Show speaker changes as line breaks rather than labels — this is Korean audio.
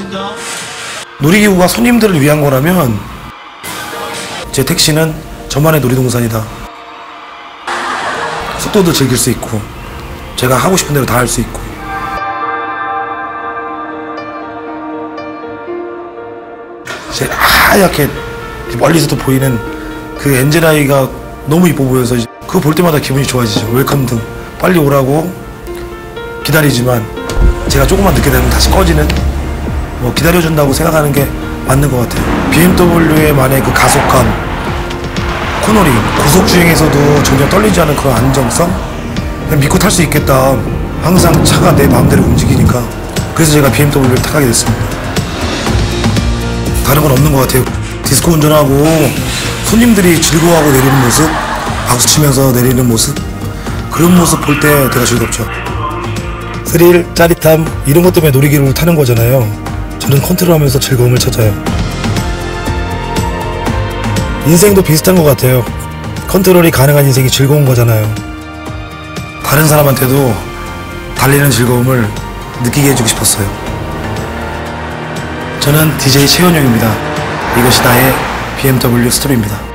빠진다.
놀이기구가 손님들을 위한 거라면 제 택시는 저만의 놀이동산이다. 속도도 즐길 수 있고 제가 하고 싶은 대로 다 할 수 있고 제 하얗게 멀리서도 보이는 그 angel eye가 너무 이뻐 보여서 그거 볼 때마다 기분이 좋아지죠. welcome 등 빨리 오라고 기다리지만 제가 조금만 늦게 되면 다시 꺼지는 뭐 기다려준다고 생각하는 게 맞는 것 같아요. BMW의 만의 그 가속감, 코너링, 고속 주행에서도 전혀 떨리지 않은 그런 안정성, 믿고 탈 수 있겠다. 항상 차가 내 마음대로 움직이니까 그래서 제가 BMW를 타게 됐습니다. 다른 건 없는 것 같아요. 디스코 운전하고 손님들이 즐거워하고 내리는 모습, 박수 치면서 내리는 모습, 그런 모습 볼 때 되게 즐겁죠. 스릴, 짜릿함 이런 것 때문에 놀이기구를 타는 거잖아요. 저는 컨트롤하면서 즐거움을 찾아요. 인생도 비슷한 것 같아요. 컨트롤이 가능한 인생이 즐거운 거잖아요. 다른 사람한테도 달리는 즐거움을 느끼게 해주고 싶었어요. 저는 DJ 최현용입니다. 이것이 나의 BMW 스토리입니다.